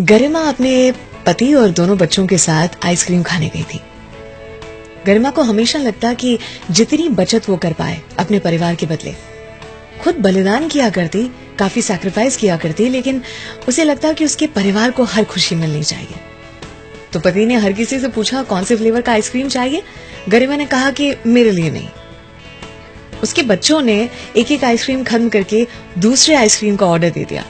गरिमा अपने पति और दोनों बच्चों के साथ आइसक्रीम खाने गई थी। गरिमा को हमेशा लगता कि जितनी बचत वो कर पाए अपने परिवार के बदले। खुद बलिदान किया करती, काफ़ी सैक्रिफाइस किया करती, लेकिन उसे लगता कि उसके परिवार को हर खुशी मिलनी चाहिए। तो पति ने हर किसी से पूछा, कौन से फ्लेवर का आइसक्रीम चाहिए? गरिमा ने कहा कि, मेरे लिए नहीं। उसके बच्चों ने एक एक आइसक्रीम खत्म करके दूसरे आइसक्रीम का ऑर्डर दे दिया।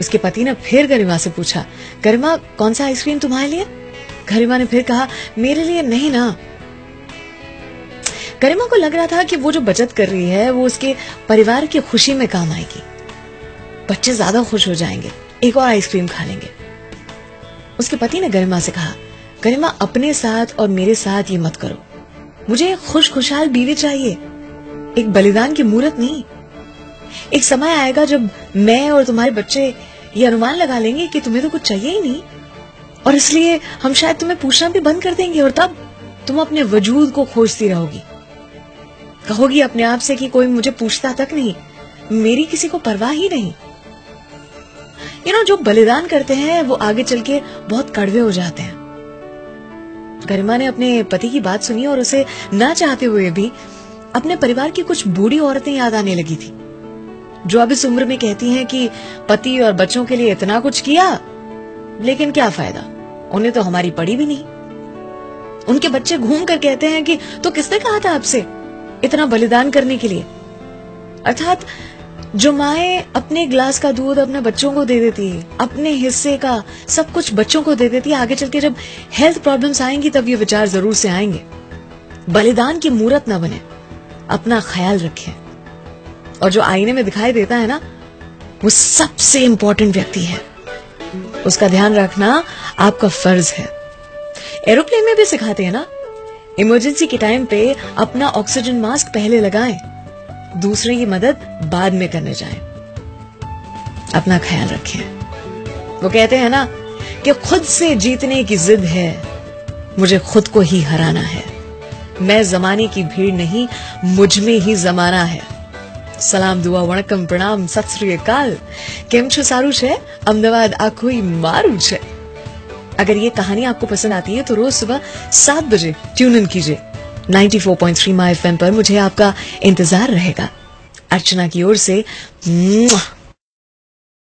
उसके पति ने फिर गरिमा से पूछा, गरिमा, कौन सा आइसक्रीम तुम्हारे लिए? गरिमा ने फिर कहा, मेरे लिए नहीं ना। गरिमा को लग रहा था कि वो जो बचत कर रही है, वो उसके परिवार की खुशी में काम आएगी। बच्चे ज़्यादा खुश हो जाएँगे, एक और आइसक्रीम खा लेंगे। उसके पति ने गरिमा से कहा, गरिमा, अपने साथ और मेरे साथ ये मत करो। मुझे खुश खुशहाल बीवी चाहिए, एक बलिदान की मूर्त नहीं। एक समय आएगा जब मैं और तुम्हारे बच्चे ये अनुमान लगा लेंगे कि तुम्हें तो कुछ चाहिए ही नहीं। और इसलिए हम शायद तुम्हें पूछना भी बंद कर देंगे और तब तुम अपने वजूद को खोजती रहोगी। कहोगी अपने आप से कि कोई मुझे पूछता तक नहीं, मेरी किसी को परवाह ही नहीं। यू नो जो बलिदान करते हैं, वो आगे चल के बहुत कड़वे हो जाते हैं। गरिमा ने अपने पति की बात सुनी और उसे ना चाहते हुए भी अपने परिवार की कुछ बूढ़ी औरतें याद आने लगी थी। जो अब इस उम्र में कहती हैं कि पति और बच्चों के लिए इतना कुछ किया, लेकिन क्या फ़ायदा? उन्हें तो हमारी पड़ी भी नहीं। उनके बच्चे घूम कर कहते हैं कि तो किसने कहा था आपसे इतना बलिदान करने के लिए? अर्थात जो माए अपने ग्लास का दूध अपने बच्चों को दे देती है अपने हिस्से का सब कुछ बच्चों को दे देती है आगे चल के जब हेल्थ प्रॉब्लम्स आएँगी तब ये विचार ज़रूर से आएँगे। बलिदान की मूर्त ना बने, अपना ख्याल रखें। और जो आईने में दिखाई देता है ना, वो सबसे इंपॉर्टेंट व्यक्ति है। उसका ध्यान रखना आपका फ़र्ज़ है। एरोप्लेन में भी सिखाते हैं ना इमरजेंसी के टाइम पे अपना ऑक्सीजन मास्क पहले लगाएँ, दूसरे की मदद बाद में करने जाएँ। अपना ख्याल रखें। वो कहते हैं ना कि खुद से जीतने की जिद है, मुझे खुद को ही हराना है। मैं जमाने की भीड़ नहीं, मुझमें ही जमाना है। સલામ દુઆ વણકમ પ્રણામ સત શ્રી અકાલ કેમ છો સારું છે અમદાવાદ આ કોઈ મારું છે अगर ये कहानी आपको पसंद आती है तो रोज सुबह सात बजे ट्यून इन कीजिए 94.3 माई एफएम पर मुझे आपका इंतजार रहेगा अर्चना की ओर से